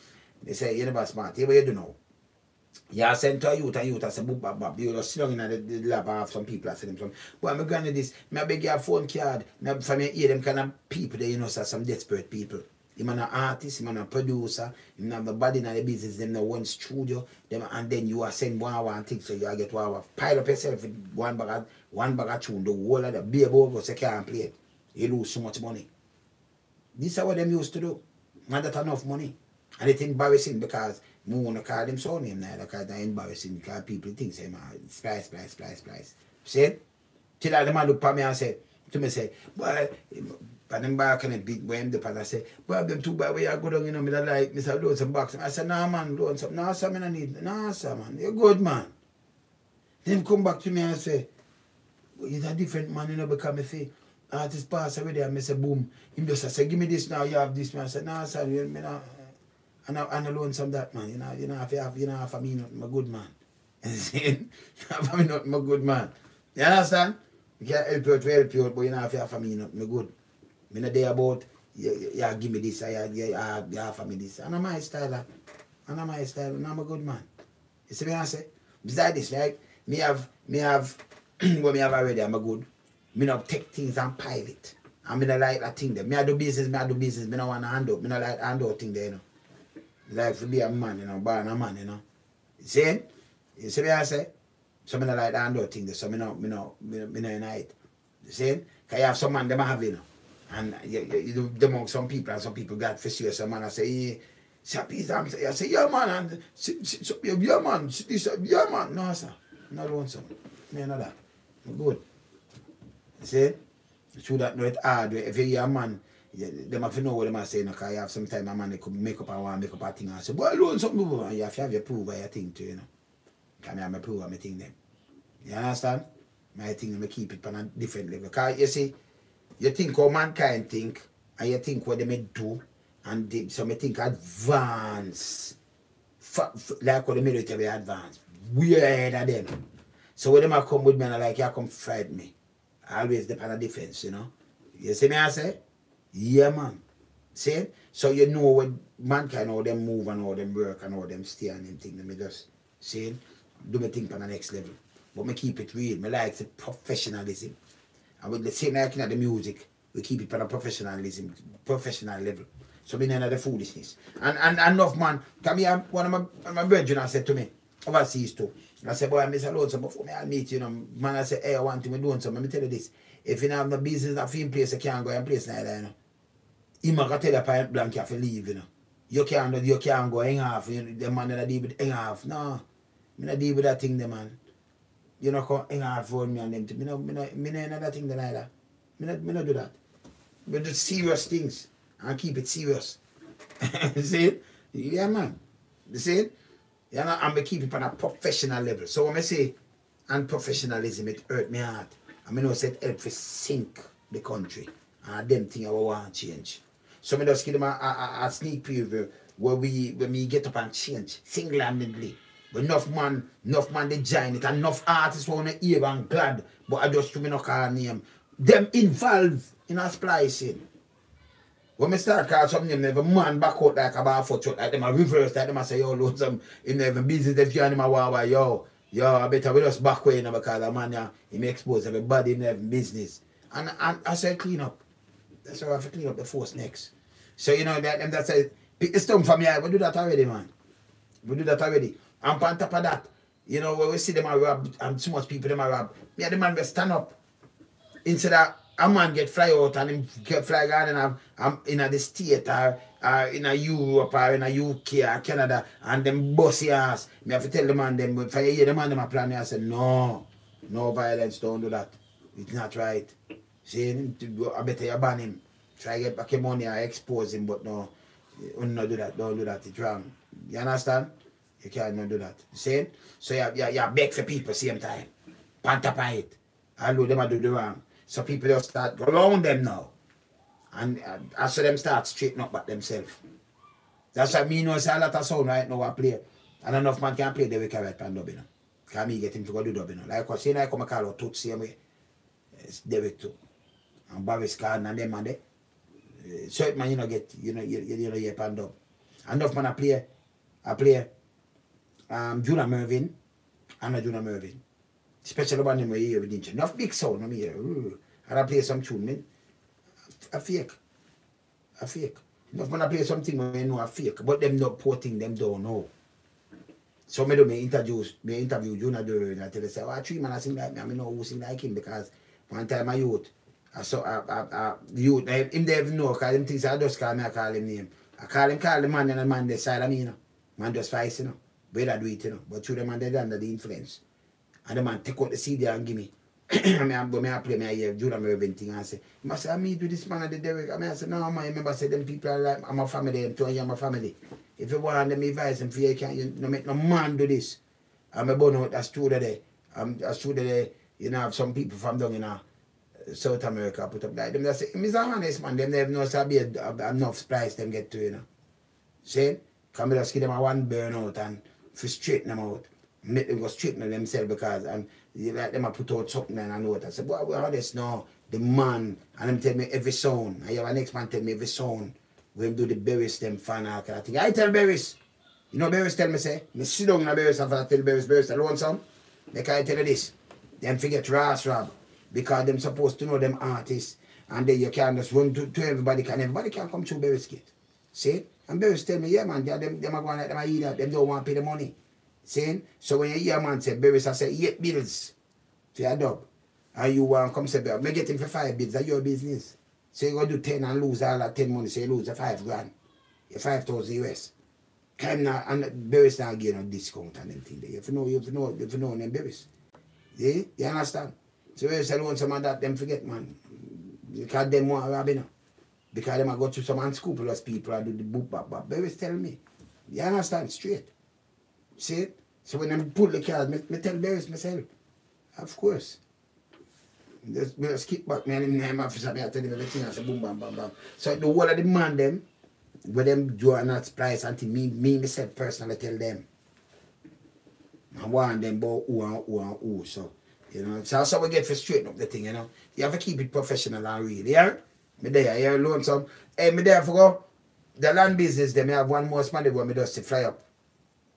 They say, you never smart, hear what you do now. Yeah, I sent to a youth, and youth, I said, boop, bop. You just sit down in the, the lab, I have some people, I said them some. Boy, my granny this, me I beg you a phone card. Me I- for me hear them kind of people there, you know, so some desperate people. Him an artist, him an a producer, him have the body in the business, them the one studio, them and then you are send one one thing, so you are get one. Pile up yourself with one bag of one bag of tune, the whole of the beer bogus, you can't play it. You lose so much money. This is what them used to do. Man that enough money. And it's embarrassing because I want to call him so name now because that's embarrassing because people think say man splice, splice, splice, splice. See? Till the man look at me and say to me say, boy, but them back and big when the and I say, boy, them two boy where you go down, you know, me like Mr. Load some box. I said, nah man, load some nah sir, me no need nah sir man, you're good man. Then come back to me and say, he's a different man, you know, because me say, artist pass away there, and me say, boom. Him just say, give me this now, you have this, man. I say nah, sir, you, me not, and, I, and alone some that, man. You know, you know, if you have, you know, for me, nothing, my good man. And saying, for me, nothing, my good man. You understand? You can't help you out help you but you know, if you have for me, nothing, my good. Me not there about, you, you, you give me this, you, you, you, you have for me this. And I'm my style, that. and I'm my style, and I'm a good man. You see me, I say? Besides this, right? Me have, me have, what me have already, I'm a good. Me not take things and pile it. And me not like that thing there. Me I do business, me I do business, me not want to hand up. Me not like hand out thing there, you know. Like to be a man, you know, born a man, you know. You see? You see me I say? So me not like that hand out thing there, so me not, me not, me not, me not unite. You see? Because you have some man, them have, you know. And you, you, you do them among some people, and some people got for serious, some man I say, yeah. Say, Peter, I'm say, yeah, man, and, si- si- so, yeah, man, this, uh, yeah, man. No, sir. Not one, sir. Me. I'm good. You see? Through that, know it hard. If you hear a man, yeah, them have know what them are saying, because you have sometimes a man they could make up and want make up a thing and say, boy, loan something, you have to have your proof of your thing too, you know. Because I have my proof of my thing them. You understand? My thing, I keep it on a different level. Because you see, you think how mankind think, and you think what they may do, and they, so me think advance, f- like what the military advance, way ahead of them. So when them a come with me and I like, you come fight me. I always depend on defense, you know. You see me I say? Yeah man. See? So you know what mankind how them move and how them work and how them stay and them thing. Let me just see do my thing on the next level. But me keep it real. Me like the professionalism. And with the same like at the music, we keep it on a professionalism, professional level. So we none of the foolishness. And and and enough man, come here, one of my, my brethren I said to me, overseas too. I said, boy, I miss a load, so before me I meet you, know, man, I said, hey, I want to be doing something. Let me tell you this. If you don't have no business that film place, I can't go and place that, you know. A go tell you point blank you have to leave, you know. You can't do- you can't go hang off, you know, the man that deal with hang off. No. Me not deal with that thing, the man. You know, come hang off for me and them. thing. Me no, me no, me no know that thing like that. Me not, me not do that. We do serious things and keep it serious. see? Yeah, man. You see it? You know, and we keep it on a professional level. So when I say unprofessionalism, it hurt me heart. I mean, I said help to sink the country. And them thing I want to change. So me just give them a, a, a- sneak preview where we when we get up and change single-handedly. But enough man, enough man they And enough artists wanna hear and glad, but I just no call name. Them involved in a splicing. When me start call some name, never man back out like about foot shot, like them a reverse, like them a say, yo, Lonesome in never business, if you and him a wow, yo, yo, I better we just back way, know, because a man, yeah, may expose everybody in their business. And, and I said clean up. That's why I have to clean up the force next. So, you know, that, them that say, pick the stone from here, we do that already, man. We do that already. And on top of that, you know, when we see them a rob, and much people them a rob, me and the man will stand up instead of a man get fly out and him get fly out and I'm, in a the state or, or in a Europe or in a UK or Canada and them bossy ass. Me have to tell the man them if I hear the man them a plan I say no, no violence, don't do that. It's not right. See I better you ban him. Try get back your money or expose him but no you not do that, don't do that, it's wrong. You understand? You can't not do that. See? So you, you, you beg for people same time. Pantapa it. Although them I do the wrong. So people just start go around them now. And uh, after them start straighten up back themselves. That's why me know say a lot of sound right now I play. And enough man can play the wicked right pan dub, you know. Can me get him to go do dub, you. Like what saying I come call out Toots same way. It's Derek too. And Barry Scan and them and they. Certain man you know get you know you, you, know you pan dub. Enough man I play I play um Junior Murvin and a Junior Murvin. Especially one where you hear with Ninja. Enough big sound I'm here. Ooh. And I play some tune, man. A fake. A fake. Enough man I play something when you know a fake. But them not porting them don't know. So me do me introduce me interview Juna Dure and I tell her say, oh three man I sing like me, I mean know who sing like him because one time I youth. I saw a, a, a youth, eh, him they even know because him thinks I just call me, I call him name. I call him, call the man and the man decide of me, you know. Man just fight, you know. I do it, you know. But through the man, they under the influence. And the man take out the CD and give me. I mean, I'm going to play me a year, Junior Murvin thing, and say, I say, I meet with this man at the Derek. I mean, I say, no, man, remember, I say, them people are like, I'm a family, telling you, I'm a family. If you want them advise them for you, can't, you no make no man do this. I'm a born out, that's true today. I'm, that's true today. You know, have some people from down in uh, South America put up like them. They say, Mr. Honest, man, them never know so be enough price them get to, you know. See? Come just give them a one burnout and frustrate them out. Make them go straighten themselves because and you like them I put out something and I know it. I said, boy, we are this now. The man and them tell me every sound. I have a next man tell me every sound. We do the berries them fan of thing. I tell berries. You know berries tell me say, me sit down the berries and I tell berries, berries alone some. They can tell you this. Them forget Ras Rob. Because them supposed to know them artists. And then you can just run to, to everybody can everybody can come through berries gate. See? And berries tell me, yeah man, they, them, them are going like them are that, them don't want to pay the money. See? So when you hear a man say berries, I say eight bills for your dog. And you want to come say, me get him for five bills, that's your business. So you go do 10 and lose all that 10 money, so you lose the 5 grand. You 5,000 US. Come now, and berries not getting a discount and anything there. If you know, you know, if you know them berries. Yeah? You understand? So you say, want some of that, them forget, man. Because them want rob, you know. Because them I go to some unscrupulous people and do the boop bop bop. Berries tell me. You understand? Straight. See it? So when them pull the card, me, me tell Berries myself. Of course. Just, me just kick back, me and him name officer, me tell him everything, I say boom, bam, bam, bam. So the whole of the man them, where them do not price until me, me myself personally tell them. I want them about who and who and who, so. You know, so that's we get for straighten up the thing, you know. You have to keep it professional and real, yeah? Me there, you alone some. Hey, me there for go. The land business, they may have one more money where me just to fly up.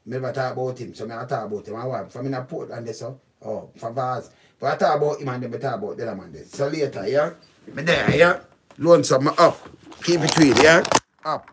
Me never talk about him, so me I talk about him. I want from in a Portland, there, so. Oh, oh for Vaz. But I talk about him and then I talk about the other man there. So later, yeah? Me there, yeah? Lonesome up. Oh, keep it real, yeah? Up.